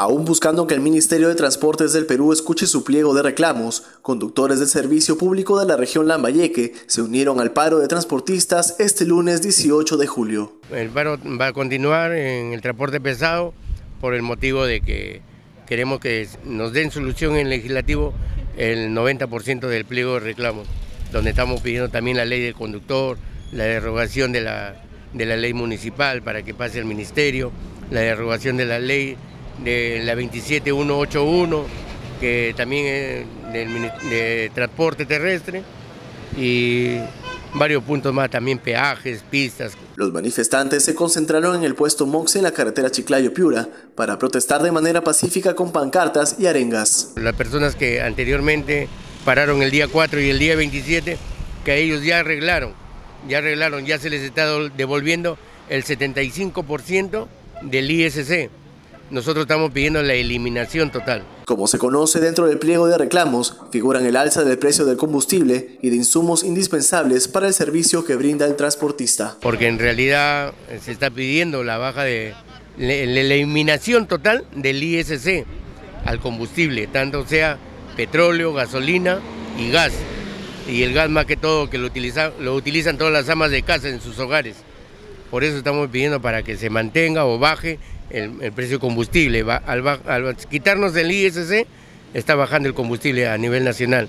Aún buscando que el Ministerio de Transportes del Perú escuche su pliego de reclamos, conductores del Servicio Público de la región Lambayeque se unieron al paro de transportistas este lunes 18 de julio. El paro va a continuar en el transporte pesado por el motivo de que queremos que nos den solución en el legislativo el 90% del pliego de reclamos, donde estamos pidiendo también la ley del conductor, la derogación de la, de la ley municipal para que pase al ministerio, la derogación de la ley de la 27181, que también es de transporte terrestre, y varios puntos más, también peajes, pistas. Los manifestantes se concentraron en el puesto Mox en la carretera Chiclayo-Piura para protestar de manera pacífica con pancartas y arengas. Las personas que anteriormente pararon el día 4 y el día 27, que ellos ya arreglaron, ya arreglaron, ya se les está devolviendo el 75% del ISC. Nosotros estamos pidiendo la eliminación total. Como se conoce dentro del pliego de reclamos, figuran el alza del precio del combustible y de insumos indispensables para el servicio que brinda el transportista. Porque en realidad se está pidiendo la baja de la eliminación total del ISC al combustible, tanto sea petróleo, gasolina y gas. Y el gas más que todo que lo, lo utilizan todas las amas de casa en sus hogares. Por eso estamos pidiendo para que se mantenga o baje el, precio de combustible. al, al quitarnos el ISC, está bajando el combustible a nivel nacional.